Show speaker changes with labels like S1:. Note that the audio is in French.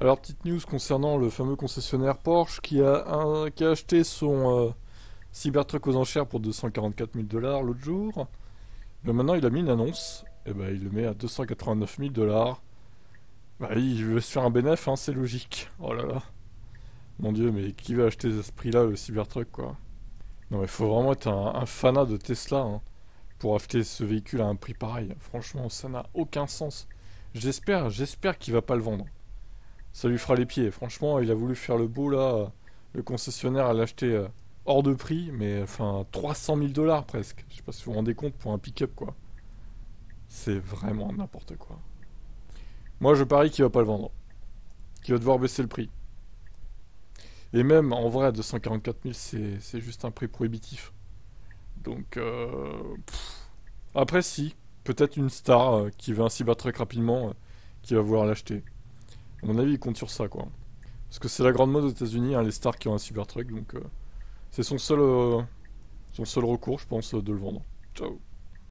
S1: Alors, petite news concernant le fameux concessionnaire Porsche qui a, qui a acheté son euh, Cybertruck aux enchères pour 244 000 dollars l'autre jour. Mais maintenant, il a mis une annonce. Et ben, il le met à 289 000 dollars. Bah, il veut se faire un bénéf, hein, c'est logique. Oh là là. Mon dieu, mais qui va acheter à ce prix-là le Cybertruck, quoi? Non, il faut vraiment être un, un fanat de Tesla hein, pour acheter ce véhicule à un prix pareil. Franchement, ça n'a aucun sens. J'espère, j'espère qu'il va pas le vendre. Ça lui fera les pieds. Franchement, il a voulu faire le beau là. Le concessionnaire a l'acheté euh, hors de prix, mais enfin 300 000 dollars presque. Je sais pas si vous vous rendez compte pour un pick-up quoi. C'est vraiment n'importe quoi. Moi, je parie qu'il va pas le vendre. Qu'il va devoir baisser le prix. Et même, en vrai, 244 000, c'est juste un prix prohibitif. Donc, euh, après, si. Peut-être une star euh, qui veut un Cybertruck rapidement, qui va vouloir l'acheter. À mon avis, il compte sur ça, quoi. Parce que c'est la grande mode aux États-Unis, hein, les stars qui ont un Cybertruck, donc c'est son seul, son seul recours, je pense, de le vendre. Ciao